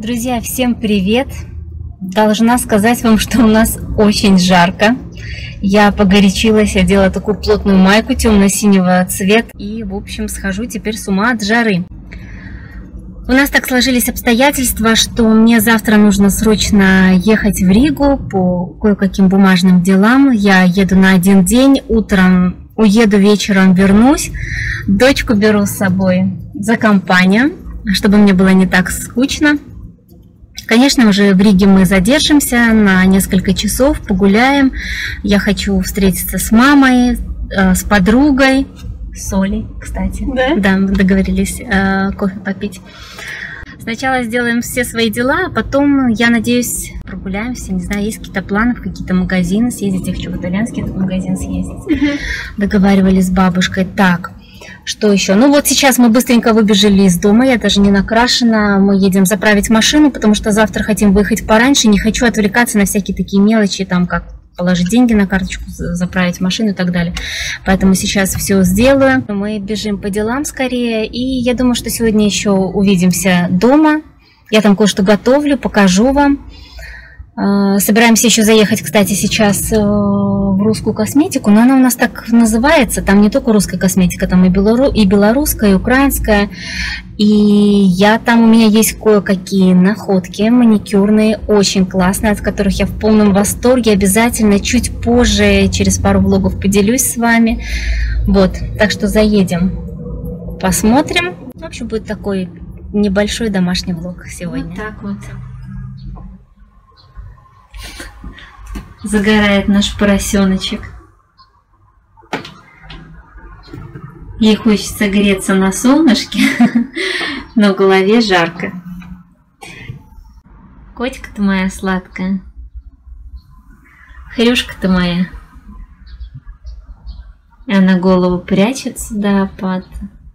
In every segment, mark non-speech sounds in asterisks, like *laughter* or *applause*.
Друзья, всем привет! Должна сказать вам, что у нас очень жарко. Я погорячилась, одела такую плотную майку темно-синего цвета и, в общем, схожу теперь с ума от жары. У нас так сложились обстоятельства, что мне завтра нужно срочно ехать в Ригу по кое-каким бумажным делам. Я еду на один день, утром уеду, вечером вернусь. Дочку беру с собой за компанию, чтобы мне было не так скучно. Конечно уже в Риге мы задержимся на несколько часов, погуляем. Я хочу встретиться с мамой, э, с подругой, с Олей, кстати. Да? Да, мы договорились э, кофе попить. Сначала сделаем все свои дела, а потом, я надеюсь, прогуляемся. Не знаю, есть какие-то планы в какие-то магазины съездить. Я хочу в итальянский магазин съездить. Договаривались с бабушкой. Так, что еще? Ну вот сейчас мы быстренько выбежали из дома, я даже не накрашена, мы едем заправить машину, потому что завтра хотим выехать пораньше, не хочу отвлекаться на всякие такие мелочи, там как положить деньги на карточку, заправить машину и так далее. Поэтому сейчас все сделаю. Мы бежим по делам скорее, и я думаю, что сегодня еще увидимся дома. Я там кое-что готовлю, покажу вам. А, собираемся еще заехать, кстати, сейчас э, в русскую косметику, но она у нас так называется. Там не только русская косметика, там и, белору... и белорусская, и украинская. И я там, у меня есть кое-какие находки маникюрные, очень классные, от которых я в полном восторге. Обязательно чуть позже, через пару влогов поделюсь с вами. Вот, так что заедем, посмотрим. В общем, будет такой небольшой домашний влог сегодня. Вот так вот. Загорает наш поросеночек. Ей хочется греться на солнышке, *laughs* но в голове жарко. Котик ты моя сладкая. Хрюшка ты моя. Она голову прячет сюда под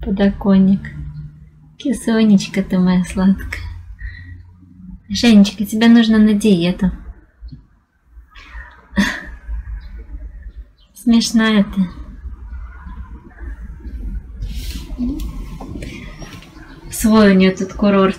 подоконник. Кисонечка ты моя сладкая. Женечка, тебе нужно на диету. Смешная ты. Свой у нее тут курорт.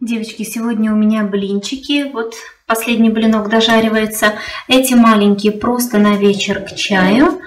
Девочки, сегодня у меня блинчики. Вот последний блинок дожаривается. Эти маленькие просто на вечер к чаю.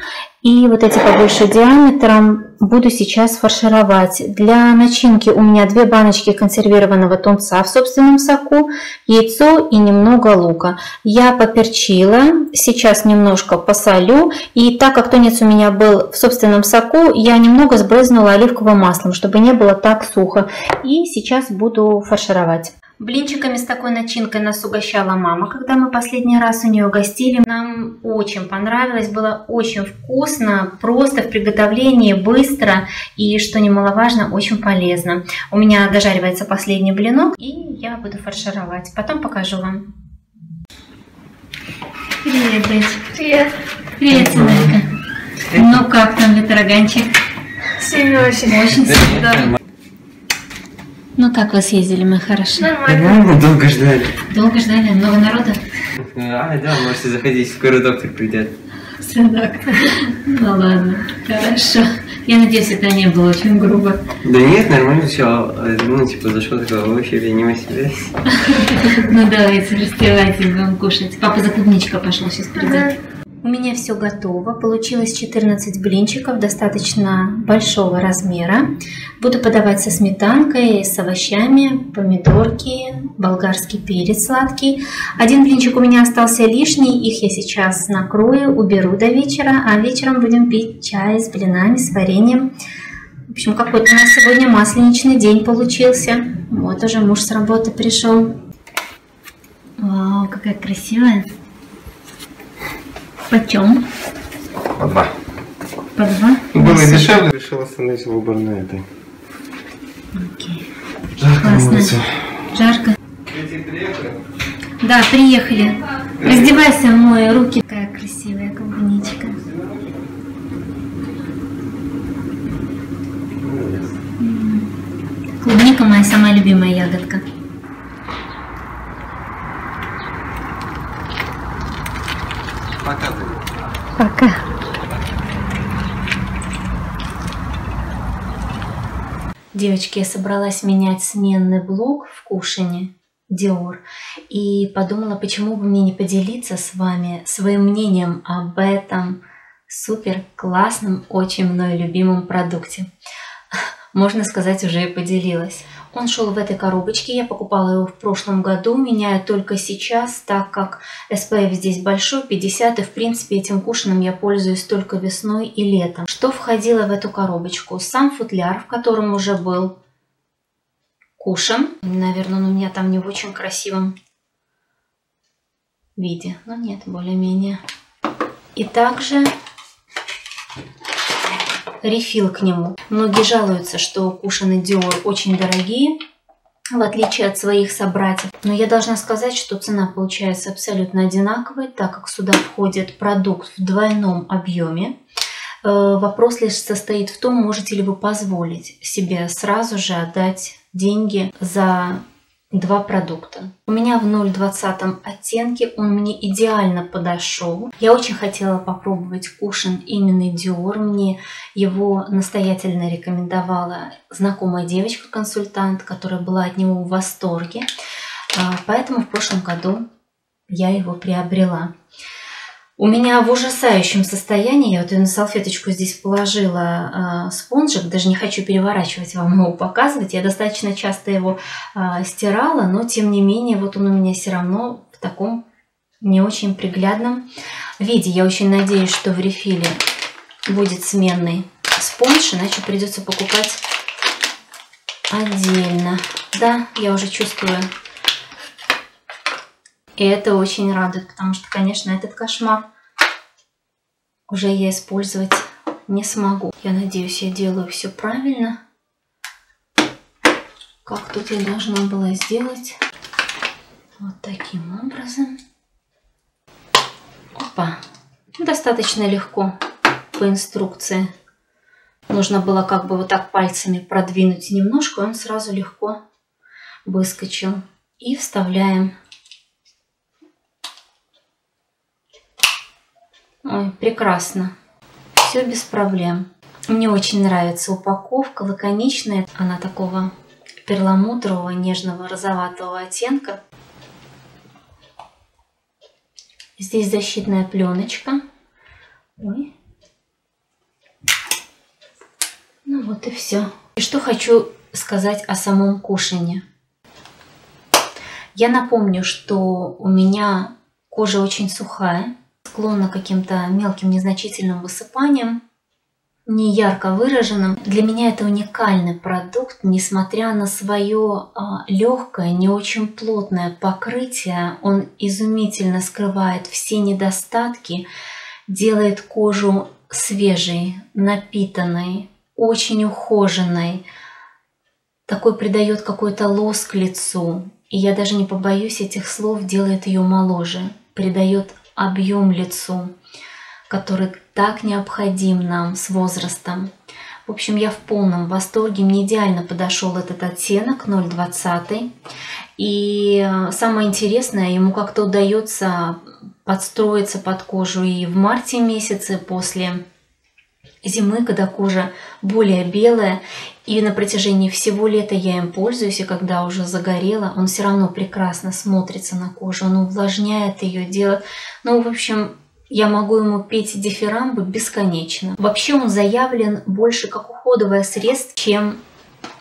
И вот эти побольше диаметром буду сейчас фаршировать. Для начинки у меня две баночки консервированного тунца в собственном соку, яйцо и немного лука. Я поперчила, сейчас немножко посолю. И так как тунец у меня был в собственном соку, я немного сбрызнула оливковым маслом, чтобы не было так сухо. И сейчас буду фаршировать. Блинчиками с такой начинкой нас угощала мама, когда мы последний раз у нее гостили. Нам очень понравилось, было очень вкусно, просто в приготовлении, быстро и, что немаловажно, очень полезно. У меня дожаривается последний блинок, и я буду фаршировать. Потом покажу вам. Привет, Дочь. Привет. Привет, сыночка. Ну как там, ветроганчик? Сегодня очень. Очень. Ну как вы съездили, мы хорошо? Нормально. Нормально, долго ждали. Долго ждали? Много народа? А, да, можете заходить, скоро доктор придет. Сынок. Ну ладно, хорошо. Я надеюсь, это не было очень грубо. Да нет, нормально все. Ну, типа, зашел такой, вообще не себя. Ну давайте, распевайте, будем кушать. Папа за клубничкой пошел, сейчас придет. У меня все готово. Получилось 14 блинчиков достаточно большого размера. Буду подавать со сметанкой, с овощами, помидорки, болгарский перец сладкий. Один блинчик у меня остался лишний, их я сейчас накрою, уберу до вечера, а вечером будем пить чай с блинами, с вареньем. В общем, какой-то у нас сегодня масленичный день получился. Вот уже муж с работы пришел. Вау, какая красивая. Почем? По два. По два? Было дешевле, решил остановить выбор на этой. Окей. Жарко Классно. на улице. Жарко. Да, приехали. Раздевайся, мой руки. Какая красивая клубничка. Клубника моя самая любимая ягодка. Показывай. Пока. Девочки, я собралась менять сменный блок в кушанье. Dior. И подумала, почему бы мне не поделиться с вами своим мнением об этом супер классном, очень мной любимом продукте. *laughs* Можно сказать, уже и поделилась. Он шел в этой коробочке, я покупала его в прошлом году, меняю только сейчас, так как SPF здесь большой, 50, и в принципе этим кушаном я пользуюсь только весной и летом. Что входило в эту коробочку? Сам футляр, в котором уже был кушан. Наверное, он у меня там не в очень красивом виде, но нет, более-менее. И также рефил к нему. Многие жалуются, что кушаны Dior очень дорогие, в отличие от своих собратьев. Но я должна сказать, что цена получается абсолютно одинаковой, так как сюда входит продукт в двойном объеме. Э, вопрос лишь состоит в том, можете ли вы позволить себе сразу же отдать деньги за два продукта. У меня в 0,20 оттенке он мне идеально подошел. Я очень хотела попробовать кушан именно Dior. Мне его настоятельно рекомендовала знакомая девочка-консультант, которая была от него в восторге. А, поэтому в прошлом году я его приобрела. У меня в ужасающем состоянии, я вот на салфеточку здесь положила э, спонжик, даже не хочу переворачивать вам его показывать, я достаточно часто его э, стирала, но тем не менее вот он у меня все равно в таком не очень приглядном виде. Я очень надеюсь, что в рефиле будет сменный спонж, иначе придется покупать отдельно. Да, я уже чувствую и это очень радует, потому что, конечно, этот кошмар уже я использовать не смогу. Я надеюсь, я делаю все правильно. Как тут я должна была сделать. Вот таким образом. Опа. Достаточно легко по инструкции. Нужно было как бы вот так пальцами продвинуть немножко, он сразу легко выскочил. И вставляем Ой, прекрасно. Все без проблем. Мне очень нравится упаковка, лаконичная. Она такого перламутрового, нежного, розоватого оттенка. Здесь защитная пленочка. Ой. Ну вот и все. И что хочу сказать о самом кушании. Я напомню, что у меня кожа очень сухая склонна к каким-то мелким незначительным высыпаниям, не ярко выраженным. Для меня это уникальный продукт, несмотря на свое а, легкое, не очень плотное покрытие, он изумительно скрывает все недостатки, делает кожу свежей, напитанной, очень ухоженной, такой придает какой-то лоск лицу. И я даже не побоюсь этих слов, делает ее моложе, придает объем лицу, который так необходим нам с возрастом. В общем, я в полном восторге. Мне идеально подошел этот оттенок 0,20. И самое интересное, ему как-то удается подстроиться под кожу и в марте месяце после зимы, когда кожа более белая, и на протяжении всего лета я им пользуюсь, и когда уже загорела, он все равно прекрасно смотрится на кожу, он увлажняет ее, делает... Ну, в общем, я могу ему петь дифирамбы бесконечно. Вообще он заявлен больше как уходовое средство, чем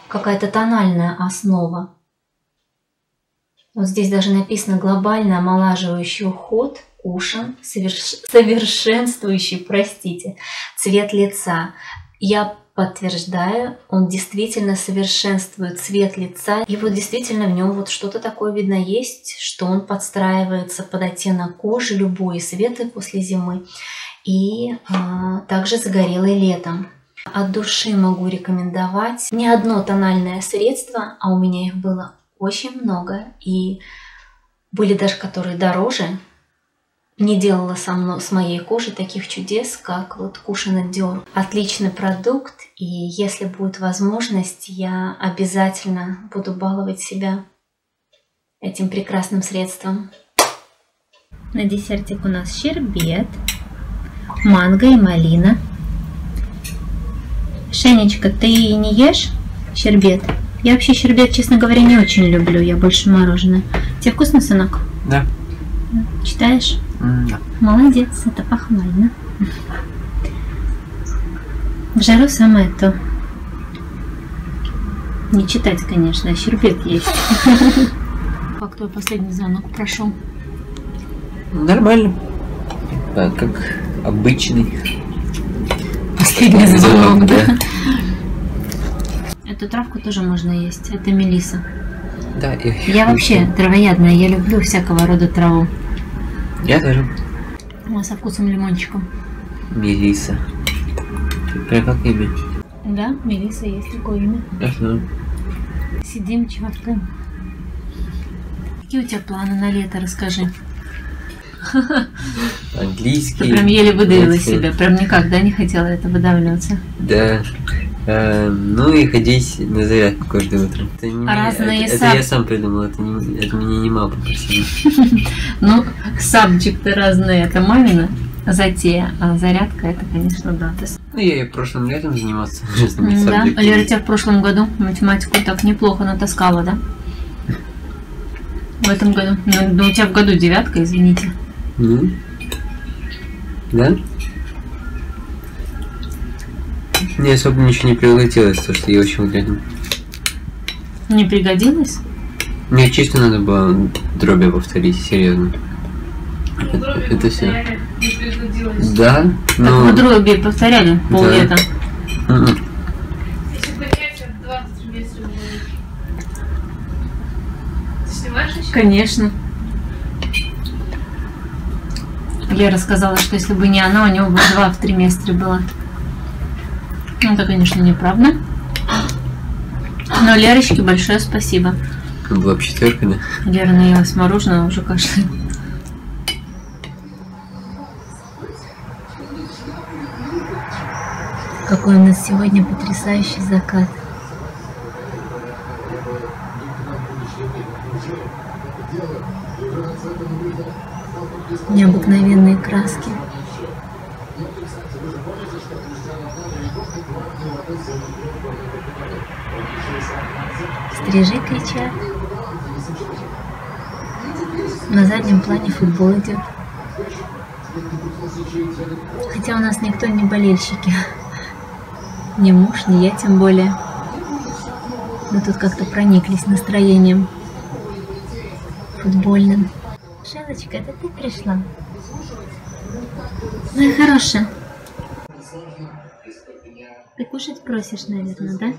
какая-то тональная основа. Вот здесь даже написано глобально омолаживающий уход – ушен, соверш... совершенствующий, простите, цвет лица. Я подтверждаю, он действительно совершенствует цвет лица. И вот действительно в нем вот что-то такое видно есть, что он подстраивается под оттенок кожи, любой светлый после зимы. И а, также загорелый летом. От души могу рекомендовать не одно тональное средство, а у меня их было очень много. И были даже которые дороже, не делала со мной, с моей кожей таких чудес, как вот Кушина Dior. Отличный продукт, и если будет возможность, я обязательно буду баловать себя этим прекрасным средством. На десертик у нас щербет, манго и малина. Шенечка, ты не ешь щербет? Я вообще щербет, честно говоря, не очень люблю. Я больше мороженое. Тебе вкусно, сынок? Да. Читаешь? Да. Молодец, это похвально. В жару самое то. Не читать, конечно, а щербет есть. Как твой последний звонок прошел? Нормально. А, как обычный. Последний звонок, да? Эту травку тоже можно есть. Это мелиса. Да, и- Я *laughs* вообще травоядная, я люблю всякого рода траву. Я тоже. Со вкусом лимончика. Мелиса. Прям как имя. Да, Мелиса есть такое имя. Ага. Сидим, чавкаем. Какие у тебя планы на лето, расскажи. Английский. Ты прям еле выдавила себя, прям никак, да, не хотела это выдавливаться. Да. Э, ну и ходить на зарядку каждое утро. Это, не, разные это, сам- это я сам придумал, это, не, это меня не мама попросила. *laughs* Ну, сабджекты разные, это мамина затея, а зарядка это, конечно, да. Ну я и прошлым летом занимался *laughs* Да. Лера тебя в прошлом году математику так неплохо натаскала, да? В этом году. Ну, у тебя в году девятка, извините. Да? Мне особо ничего не пригодилось, то что я учил летом. Не пригодилось? Мне чисто надо было дроби повторить, серьезно. Это, это все. Не пригодилось. Да? Так но... мы дроби повторяли поллета. М-м. Если поднять, от 20 месяцев будет. Ты снимаешь еще? Конечно. Лера сказала, что если бы не она, у него бы два в триместре было. Это, конечно, неправда. Но Лерочке большое спасибо. Была бы четверка, да? Лера наелась мороженого, уже кашляет. Какой у нас сегодня потрясающий закат. Необыкновенные краски. Стрижи кричат. На заднем плане футбол идет. Хотя у нас никто не болельщики. Ни муж, ни я тем более. Мы тут как-то прониклись настроением футбольным. Шелочка, это ты пришла? Моя хорошая. Ты кушать просишь, наверное, да?